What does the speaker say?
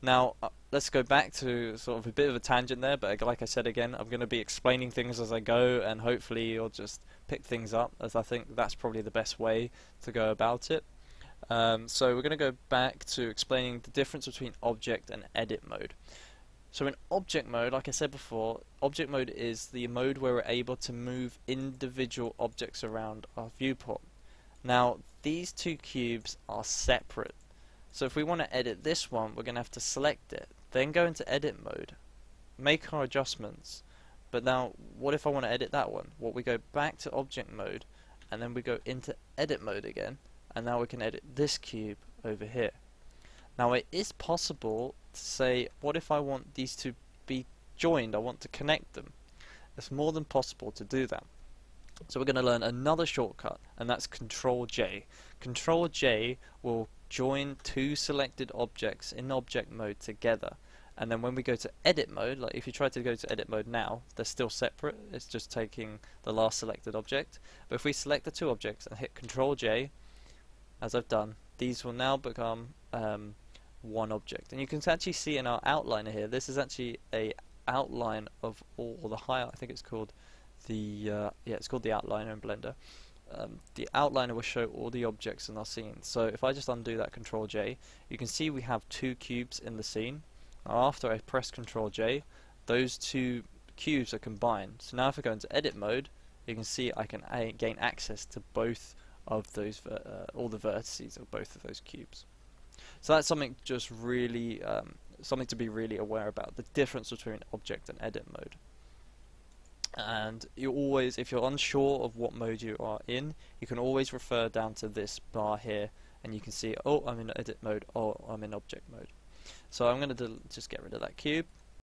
Now, uh, let's go back to sort of a bit of a tangent there, but like I said again, I'm going to be explaining things as I go, and hopefully you'll just pick things up, as I think that's probably the best way to go about it. Um, so we're going to go back to explaining the difference between object and edit mode. So in object mode, like I said before, object mode is the mode where we're able to move individual objects around our viewport. Now, these two cubes are separate. So if we want to edit this one, we're going to have to select it, then go into edit mode, make our adjustments. But now, what if I want to edit that one? Well, we go back to object mode, and then we go into edit mode again, and now we can edit this cube over here. Now it is possible to say, what if I want these to be joined, I want to connect them. It's more than possible to do that. So we're going to learn another shortcut, and that's Control J. Control J will join two selected objects in object mode together. And then when we go to edit mode, like if you try to go to edit mode now, they're still separate. It's just taking the last selected object. But if we select the two objects and hit Control J, as I've done, these will now become um, one object. And you can actually see in our outliner here, this is actually a outline of all the high, I think it's called the, uh, yeah, it's called the outliner in Blender. Um, the outliner will show all the objects in our scene. So if I just undo that Control J, you can see we have two cubes in the scene. Now after I press Control J, those two cubes are combined. So now if I go into edit mode, you can see I can gain access to both of those, uh, all the vertices of both of those cubes. So that's something just really, um, something to be really aware about, the difference between object and edit mode. And you always, if you're unsure of what mode you are in, you can always refer down to this bar here, and you can see, oh, I'm in edit mode, oh, I'm in object mode. So I'm going to just get rid of that cube,